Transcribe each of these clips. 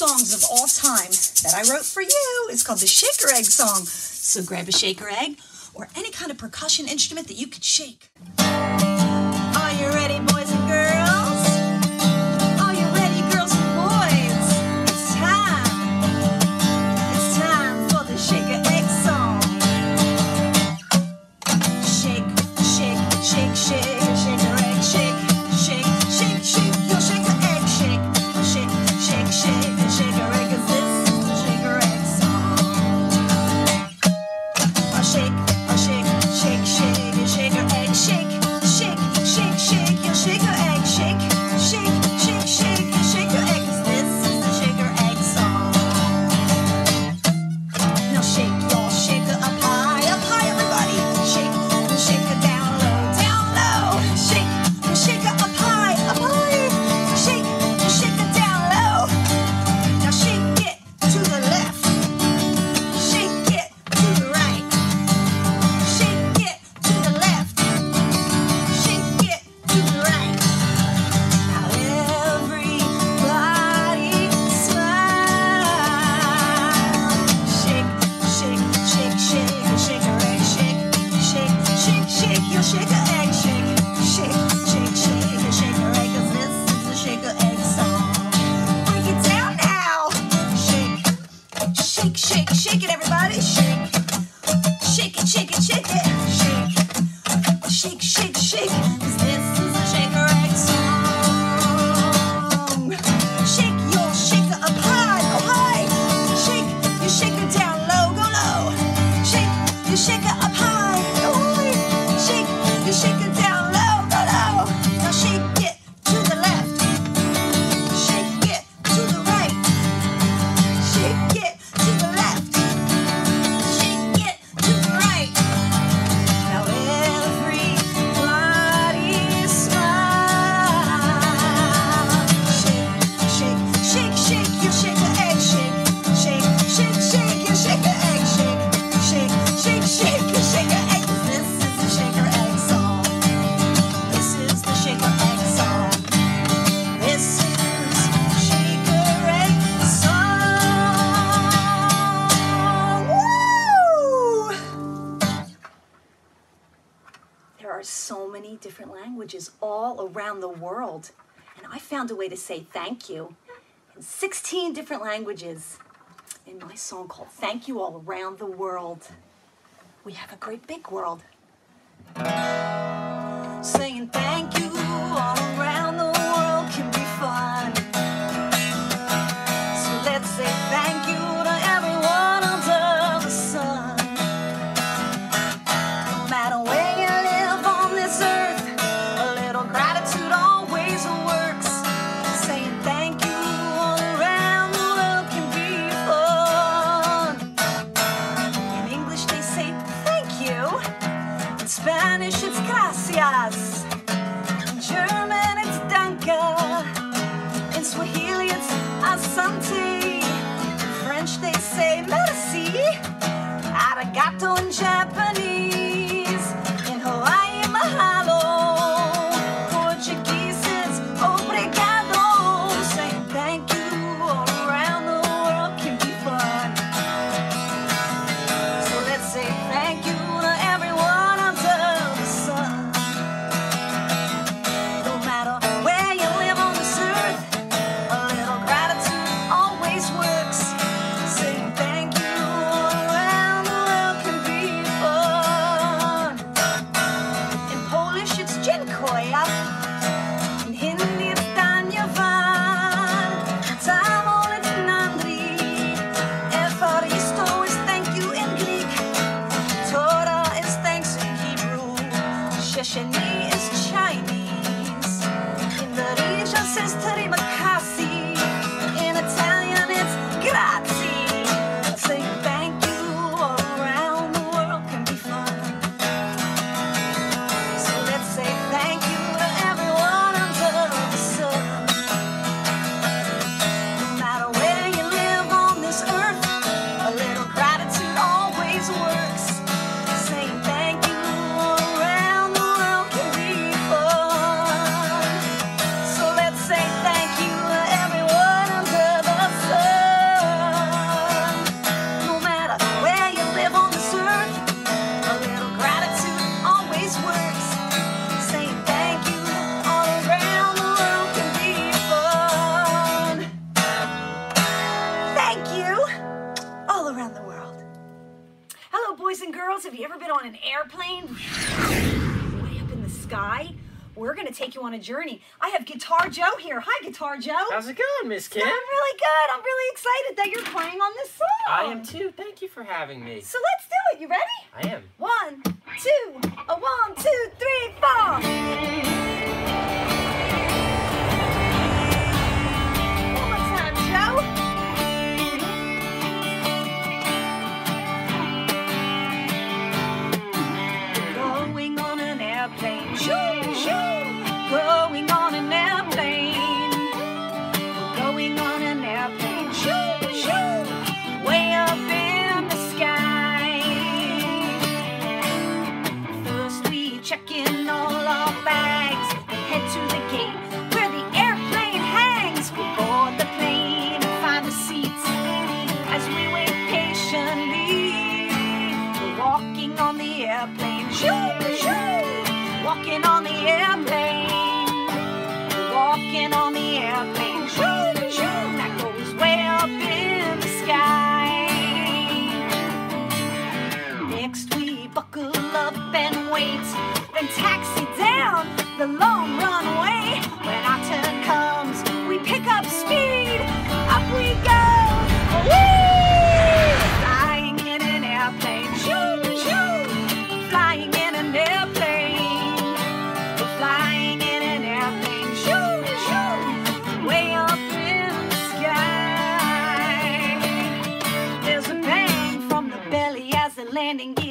songs of all time that I wrote for you. It's called the Shaker Egg Song. So grab a shaker egg or any kind of percussion instrument that you could shake. all around the world. And I found a way to say thank you in 16 different languages in my song called Thank You All Around the World. We have a great big world. Saying thank you all around. On a journey. I have Guitar Joe here. Hi, Guitar Joe. How's it going, Miss Kim? I'm really good. I'm really excited that you're playing on this song. I am too. Thank you for having me. So let's do it. You ready? I am. One, two, a one, two, three, four.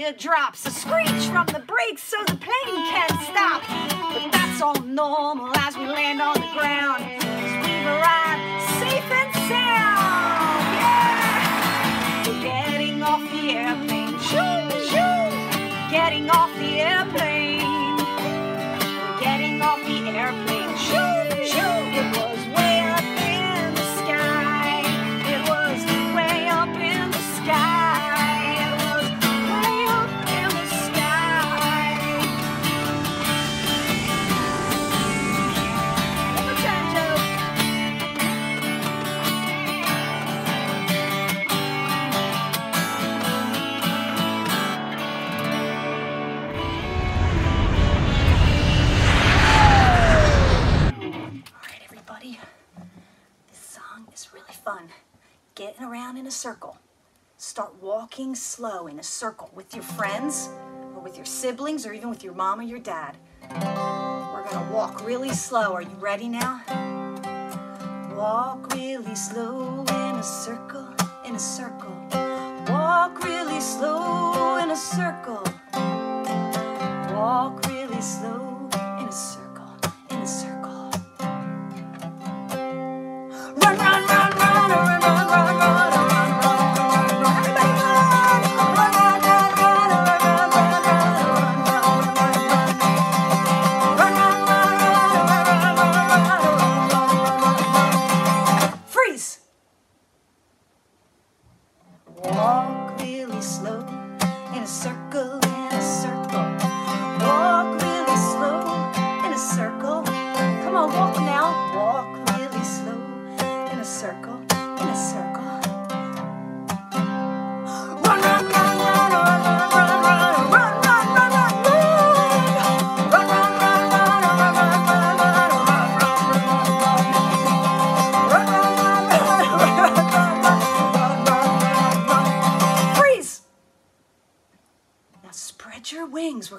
Gear drops. A screech from the brakes so the plane can't stop. But that's all normal as we land on the ground. 'Cause we've arrived safe and sound. Yeah! We're getting off the airplane. Shoo, shoo! Getting off the airplane. Walking slow in a circle with your friends, or with your siblings, or even with your mom or your dad. We're gonna walk really slow. Are you ready now? Walk really slow in a circle, in a circle. Walk really slow in a circle. Walk really slow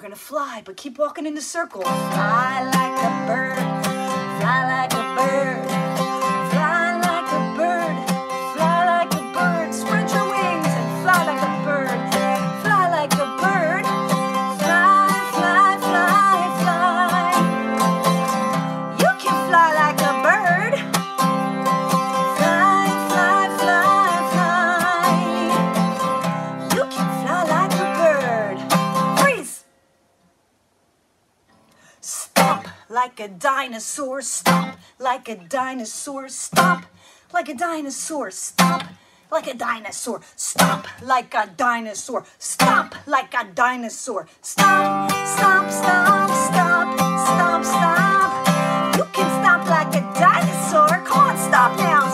We're gonna fly, but keep walking in the circle. Fly like a bird. Fly like a bird. A dinosaur. Stomp like a dinosaur. Stomp like a dinosaur. Stomp like a dinosaur. Stomp like a dinosaur. Stomp like a dinosaur. Stomp, stomp, stomp, stomp, stomp, stomp. You can stomp like a dinosaur. Come on, stop now.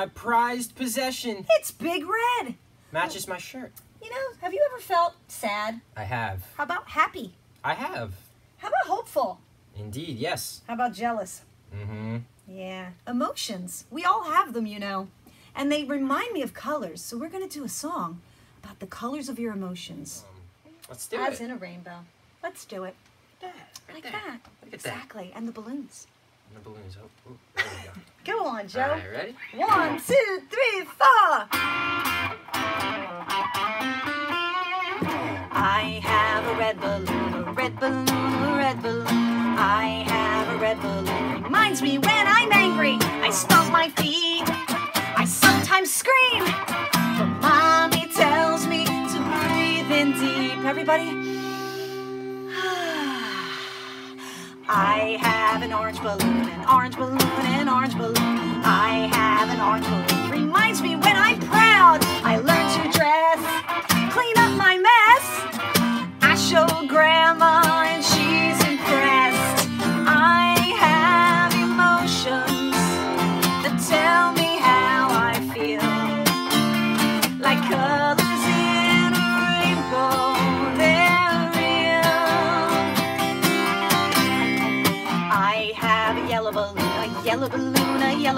My prized possession It's Big Red. matches my shirt. You know, have you ever felt sad? I have. How about happy? I have. How about hopeful? Indeed, yes. How about jealous? Mm-hmm. Yeah. Emotions. We all have them, you know. And they remind me of colors. So we're going to do a song about the colors of your emotions. Let's do As it. in a rainbow. Let's do it. Right Like there. that. Look at that. exactly. And the balloons. The balloons. Oh, oh, there we go. Go on, Joe. All right, ready? One, two, three, four. I have a red balloon, a red balloon, a red balloon. I have a red balloon. Reminds me when I'm angry, I stomp my feet. I sometimes scream, but mommy tells me to breathe in deep. Everybody. I have an orange balloon, an orange balloon, an orange balloon. I have an orange balloon. Reminds me when I'm proud. I learn to dress, clean up my mess. I show grandma and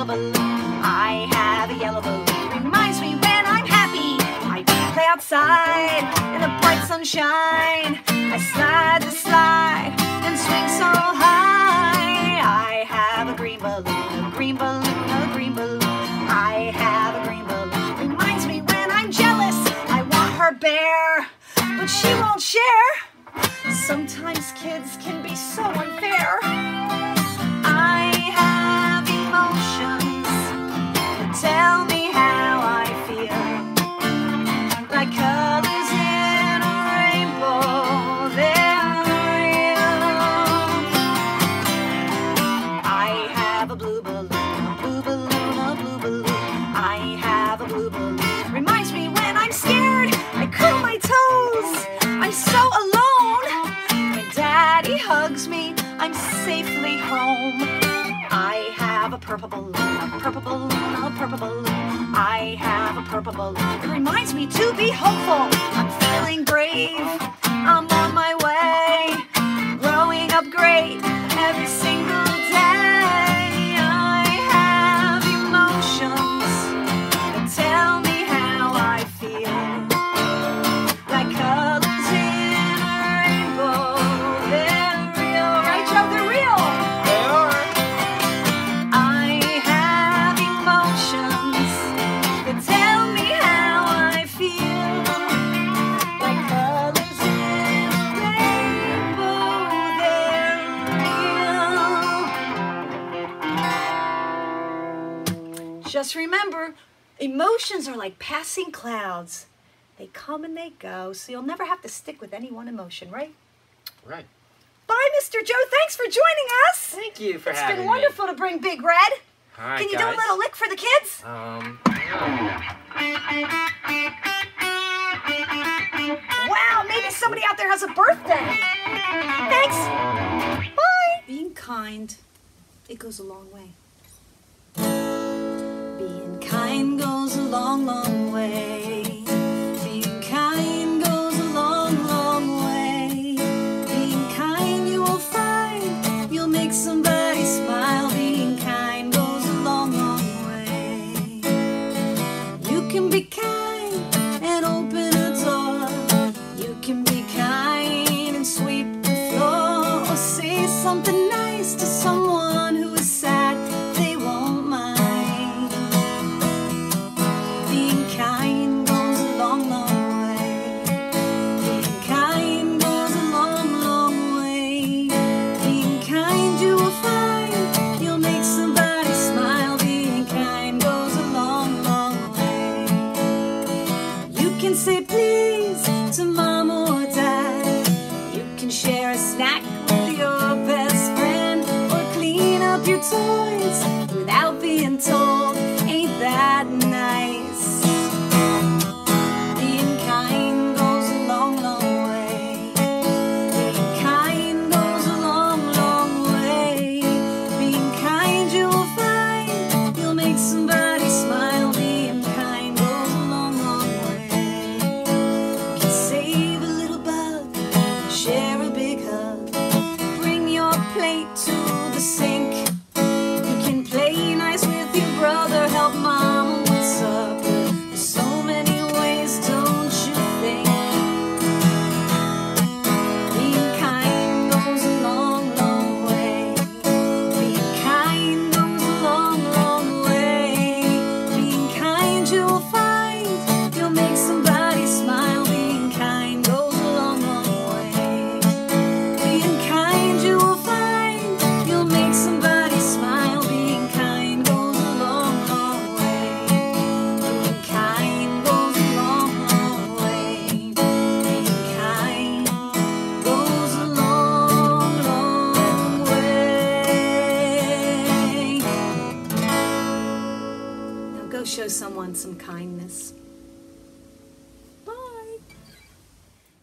yellow balloon. I have a yellow balloon. Reminds me when I'm happy. I play outside in the bright sunshine. I slide the slide and swing so high. I have a green balloon, a green balloon, a green balloon. I have a green balloon. Reminds me when I'm jealous. I want her bear, but she won't share. Sometimes kids can be so unfair. Tell me It reminds me to be hopeful. Just remember, emotions are like passing clouds. They come and they go, so you'll never have to stick with any one emotion, right? Right. Bye, Mr. Joe. Thanks for joining us. Thank you for It's having me. It's been me. wonderful to bring Big Red. All right, Can you guys. do a little lick for the kids? Um. Wow, maybe somebody out there has a birthday. Thanks. Bye. Being kind, it goes a long way. Kind goes a long, long way.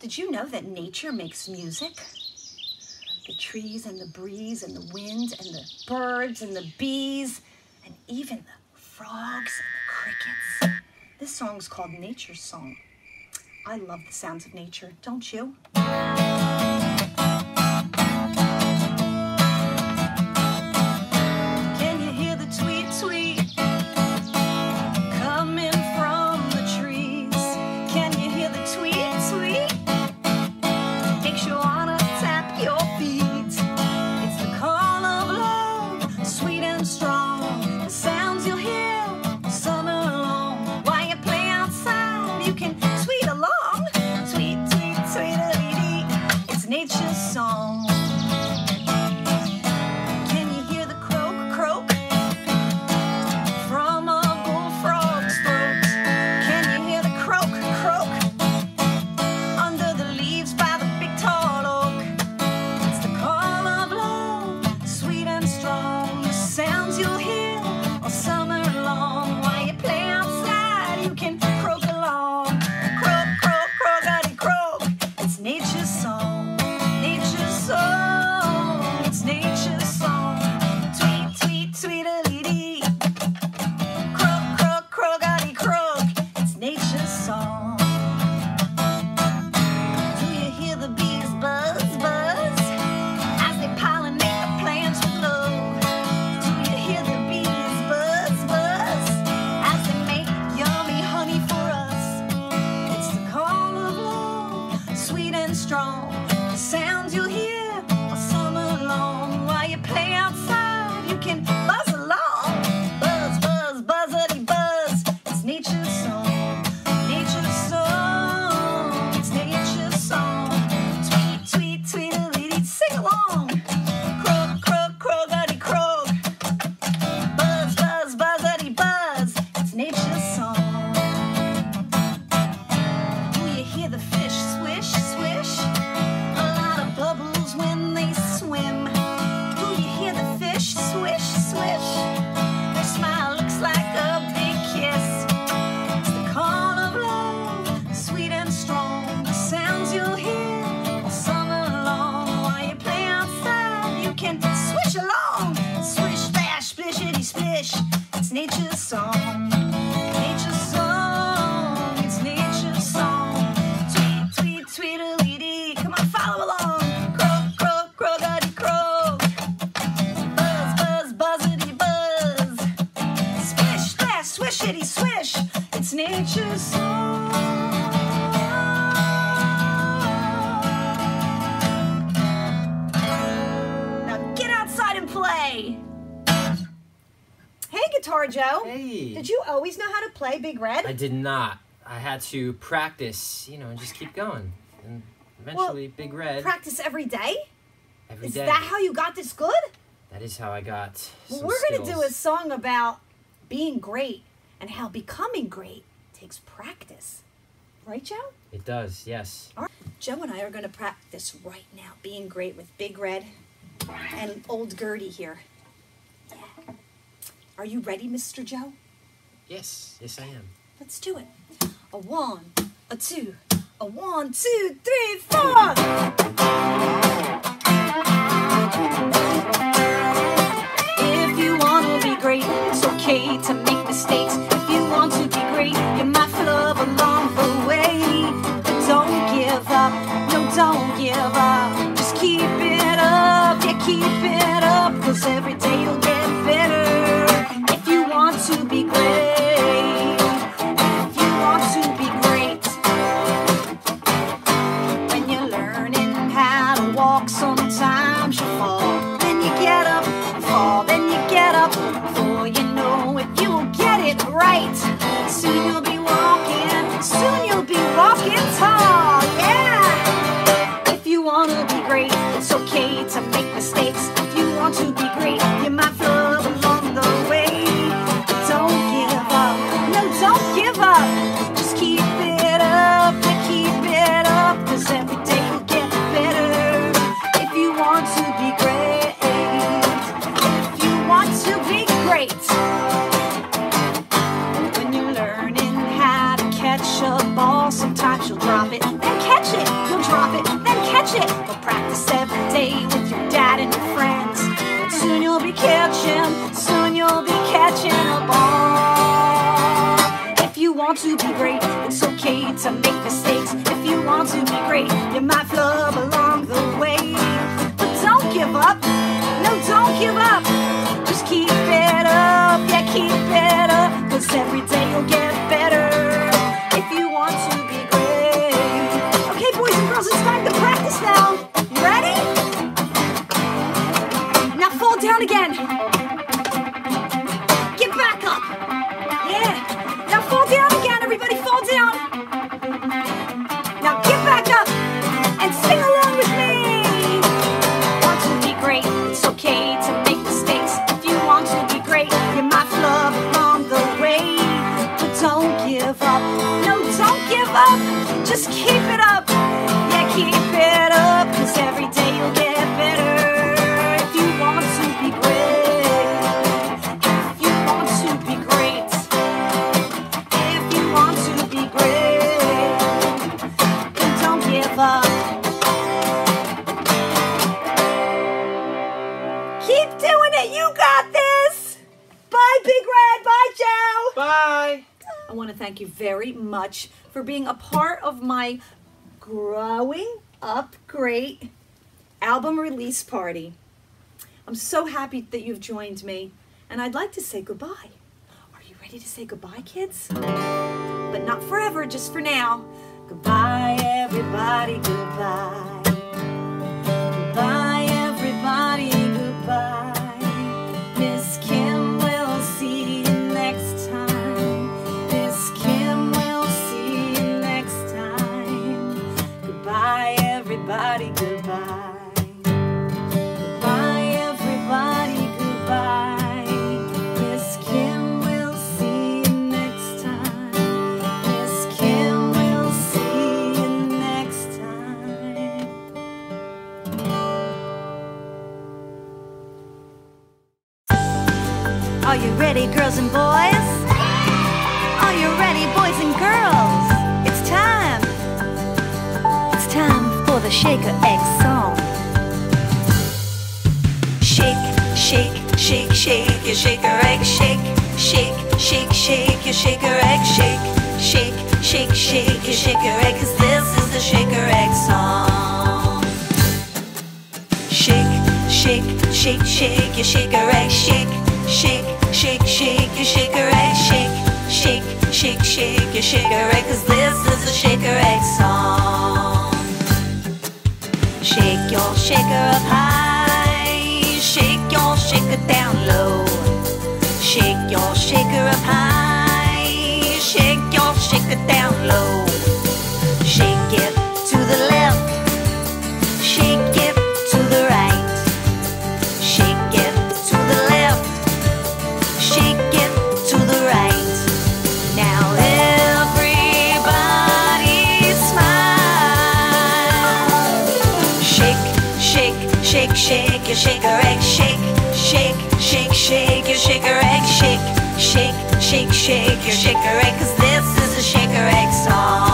Did you know that nature makes music? The trees and the breeze and the wind and the birds and the bees and even the frogs and the crickets. This song's called Nature's Song. I love the sounds of nature, don't you? Hi. Hey, Guitar Joe. Hey. Did you always know how to play Big Red? I did not. I had to practice, you know, and just keep going. And eventually, Big Red Practice every day? every Is day. that how you got this good? that is how I got. Well, we're going to do a song about being great and how becoming great takes practice. Right, Joe? It does, yes. All right. Joe and I are going to practice right now being great with Big Red and Old Gertie here. Are you ready, Mr. Joe? Yes, yes, I am. Let's do it. A one, a two, a one, two, three, four. Great, you might flub being a part of my growing up great album release party. I'm so happy that you've joined me, and I'd like to say goodbye. Are you ready to say goodbye, kids? But not forever, just for now. Goodbye, everybody, goodbye. Girls and boys? Are you ready, boys and girls? It's time. It's time for the Shaker Egg song. Shake, shake, shake, shake your shaker egg. Shake, shake, shake, shake your shaker egg. Shake, shake, shake, shake your shaker egg. 'Cause this is the shaker egg song. Shake, shake, shake, shake your shaker egg. Shake, shake, shake, shake your shaker egg, shake, shake, shake, shake your shaker egg, cause this is a shaker egg song. Shake your shaker up high, shake your shaker down low, shake your shaker up high, shake your shaker down low. Shake shaker egg. Shake, shake, shake, shake your shaker egg. Shake, shake, shake, shake your shaker egg. Cause this is a shaker egg song.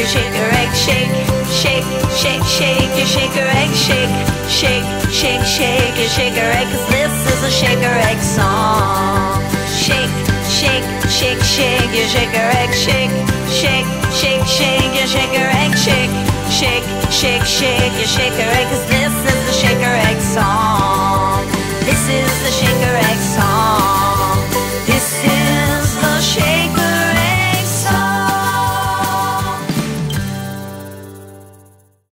your shaker egg shake, shake, shake, shake your shaker egg shake, shake, shake, shake your shaker egg. Cause this is a shaker egg song. Shake, shake, shake, shake your shaker egg shake, shake, shake, shake your shaker egg shake, shake, shake, shake your shaker egg. Cause this is the shaker egg song. This is the shaker egg song. This is the shaker.